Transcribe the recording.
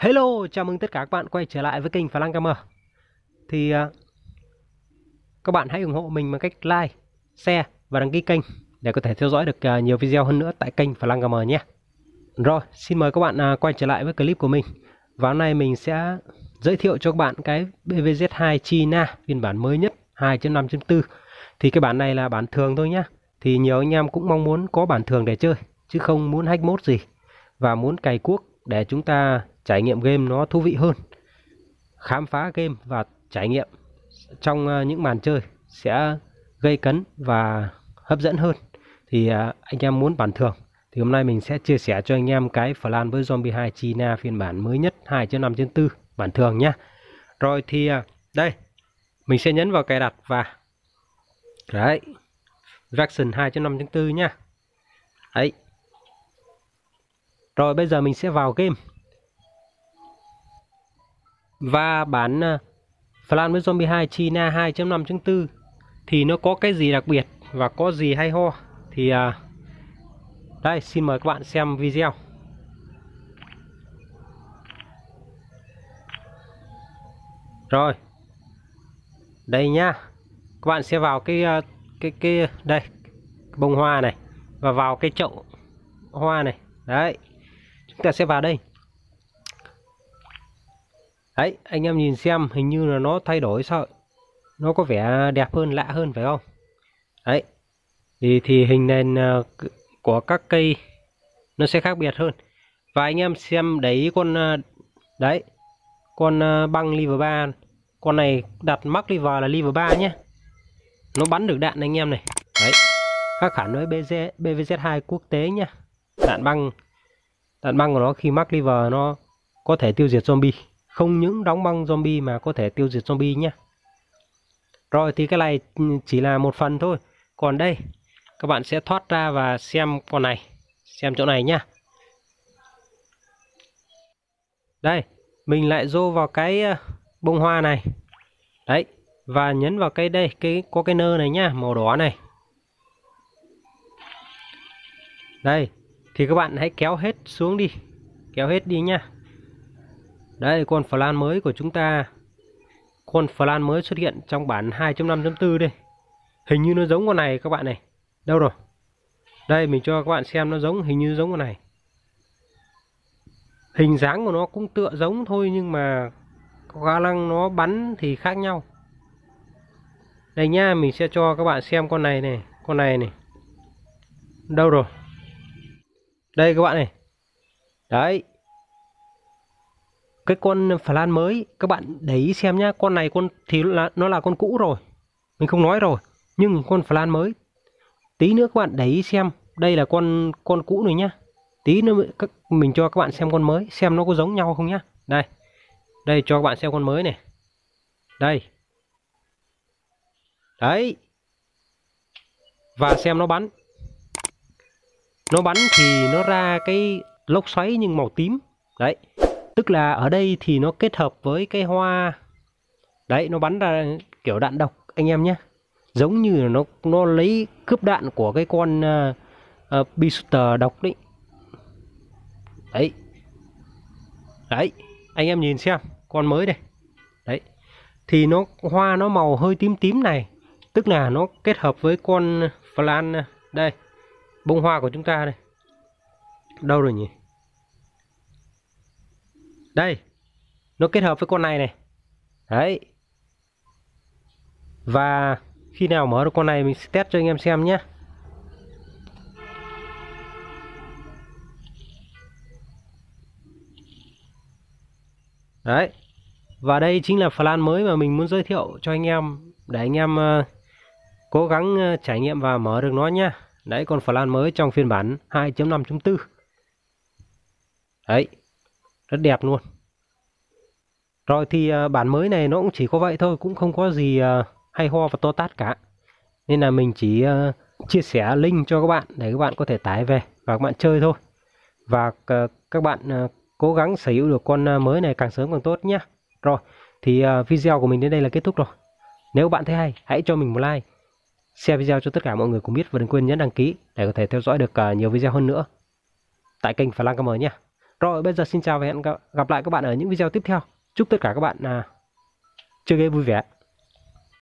Hello, chào mừng tất cả các bạn quay trở lại với kênh Phá Lăng Gamer Thì uh, các bạn hãy ủng hộ mình bằng cách like, share và đăng ký kênh Để có thể theo dõi được uh, nhiều video hơn nữa tại kênh Phá Lăng Gamer nhé. Rồi, xin mời các bạn uh, quay trở lại với clip của mình. Và hôm nay mình sẽ giới thiệu cho các bạn cái BVZ2 China phiên bản mới nhất 2.5.4 Thì cái bản này là bản thường thôi nhé Thì nhiều anh em cũng mong muốn có bản thường để chơi Chứ không muốn hack mode gì Và muốn cày cuốc để chúng ta trải nghiệm game nó thú vị hơn. Khám phá game và trải nghiệm trong ờ, những màn chơi sẽ gây cấn và hấp dẫn hơn. Thì ờ, anh em muốn bản thường thì hôm nay mình sẽ chia sẻ cho anh em cái Flan với Zombie 2 China phiên bản mới nhất 2.5.4 bản thường nhá. Rồi thì ờ, đây, mình sẽ nhấn vào cài đặt và đấy version 2.5.4 nhá. Đấy. Rồi bây giờ mình sẽ vào game và bản Plan à, Flan với Zombie 2 China 2.5.4 thì nó có cái gì đặc biệt và có gì hay ho? Thì à, đây, xin mời các bạn xem video. Rồi. Đây nhá. Các bạn sẽ vào cái à, cái cái, đây, bông hoa này và vào cái chậu hoa này. Đấy. Chúng ta sẽ vào đây đấy anh em nhìn xem hình như là nó thay đổi sao? Nó có vẻ đẹp hơn lạ hơn phải không? Đấy thì thì hình nền à, của các cây nó sẽ khác biệt hơn. Và anh em xem đấy con à, đấy con à, băng liver 3 con này đặt mắc liver là liver 3 nhé. Nó bắn được đạn anh em này. Đấy khác hẳn với BZ, BVZ2 quốc tế nhá đạn băng đạn băng của nó khi mắc liver nó có thể tiêu diệt zombie không những đóng băng zombie mà có thể tiêu diệt zombie nhé. Rồi thì cái này chỉ là một phần thôi. Còn đây, các bạn sẽ thoát ra và xem con này, xem chỗ này nhá. Đây, mình lại dô vào cái ờ, bông hoa này. Đấy, và nhấn vào cái đây, cái, có cái nơ này nhá, màu đỏ này. Đây, thì các bạn hãy kéo hết xuống đi, kéo hết đi nhá đây, con Flan mới của chúng ta. Con Flan mới xuất hiện trong bản 2.5.4 đây. Hình như nó giống con này các bạn này. Đâu rồi? Đây, mình cho các bạn xem nó giống, hình như giống con này. Hình dáng của nó cũng tựa giống thôi, Nhưng mà khả năng nó bắn thì khác nhau. Đây nha, mình sẽ cho các bạn xem con này này, Con này này. Đâu rồi? Đây các bạn này. Đấy cái con Flan mới, các bạn để ý xem nhá, con này con thì là, nó là con cũ rồi, mình không nói rồi, nhưng con Flan mới. Tí nữa các bạn để ý xem, đây là con con cũ rồi nhá. Tí nữa các, mình cho các bạn xem con mới, xem nó có giống nhau không nhá. Đây đây cho các bạn xem con mới này. Đây. Đấy. Và xem nó bắn. Nó bắn thì nó ra cái lốc xoáy nhưng màu tím. Đấy tức là ở đây thì nó kết hợp với cái hoa. Đấy nó bắn ra kiểu đạn độc anh em nhé. Giống như là nó nó lấy cướp đạn của cái con ờ, ờ, uh, uh, Bisuter độc đấy. Đấy. Đấy anh em nhìn xem con mới đây. Đấy. Thì nó hoa nó màu hơi tím tím này. Tức là nó kết hợp với con Flan ờ, đây. Bông hoa của chúng ta đây. Đâu rồi nhỉ? Đây nó kết hợp với con này này. Đấy. Và khi nào mở được con này mình sẽ test cho anh em xem nhé. Đấy. Và đây chính là flan mới mà mình muốn giới thiệu cho anh em để anh em uh, cố gắng uh, trải nghiệm và mở được nó nhé. Đấy con flan mới trong phiên bản 2.5.4 đấy rất đẹp luôn. Rồi thì ờ, bản mới này nó cũng chỉ có vậy thôi, cũng không có gì ờ, hay ho và to tát cả. Nên là mình chỉ ờ, chia sẻ link cho các bạn để các bạn có thể tải về và các bạn chơi thôi. Và các bạn cố gắng sở hữu được con mới này càng sớm càng tốt nhé rồi, thì video của mình đến đây là kết thúc rồi. Nếu bạn thấy hay, hãy cho mình một like, share video cho tất cả mọi người cùng biết và đừng quên nhấn đăng ký để có thể theo dõi được nhiều video hơn nữa. Tại kênh Phá Lang Gamer nhé rồi bây giờ xin chào và hẹn gặp lại các bạn ở những video tiếp theo. Chúc tất cả các bạn à, chơi game vui vẻ.